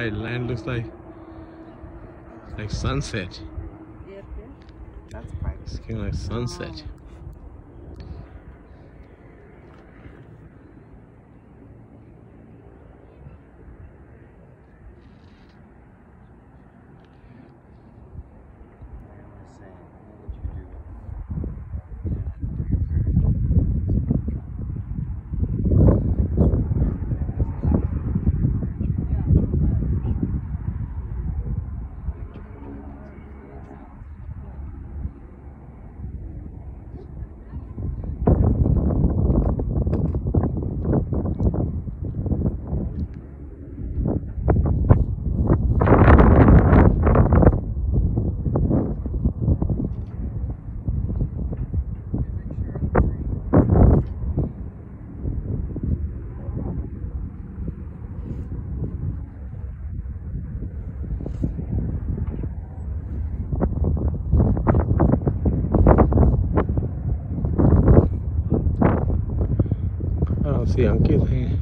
side land looks like like sunset. That's bright. It's kind of like sunset. हाँ सी अंकित हैं।